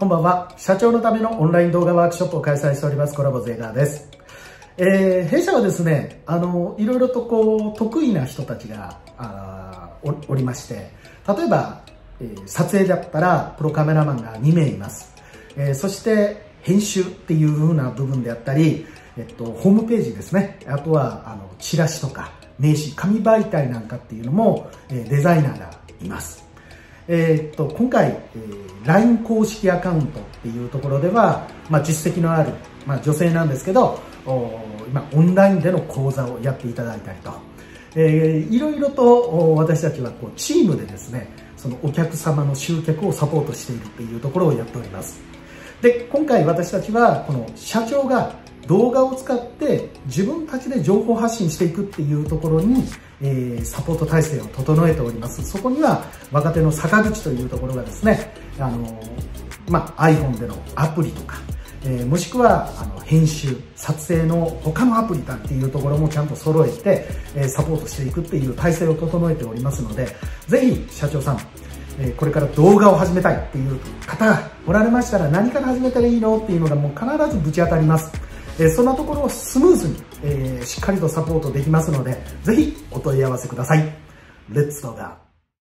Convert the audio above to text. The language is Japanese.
こんばんは。社長のためのオンライン動画ワークショップを開催しております、コラボゼーガーです。えー、弊社はですね、あの、いろいろとこう、得意な人たちが、あおりまして、例えば、えー、撮影だったら、プロカメラマンが2名います。えー、そして、編集っていう風な部分であったり、えっと、ホームページですね。あとは、あの、チラシとか、名刺、紙媒体なんかっていうのも、えデザイナーがいます。えー、っと、今回、えー、LINE 公式アカウントっていうところでは、まあ、実績のある、まあ、女性なんですけど、今、オンラインでの講座をやっていただいたりと、えー、いろいろと私たちはこうチームでですね、そのお客様の集客をサポートしているっていうところをやっております。で、今回私たちは、この社長が動画を使って自分たちで情報発信していくっていうところに、えー、サポート体制を整えております。そこには若手の坂口というところがですね、あのまあ、iPhone でのアプリとか、えー、もしくはあの編集、撮影の他のアプリだっていうところもちゃんと揃えて、えー、サポートしていくっていう体制を整えておりますので、ぜひ社長さん、えこれから動画を始めたいっていう方がおられましたら何から始めたらいいのっていうのがもう必ずぶち当たります。えそんなところをスムーズに、えしっかりとサポートできますので、ぜひお問い合わせください。レッツ動画。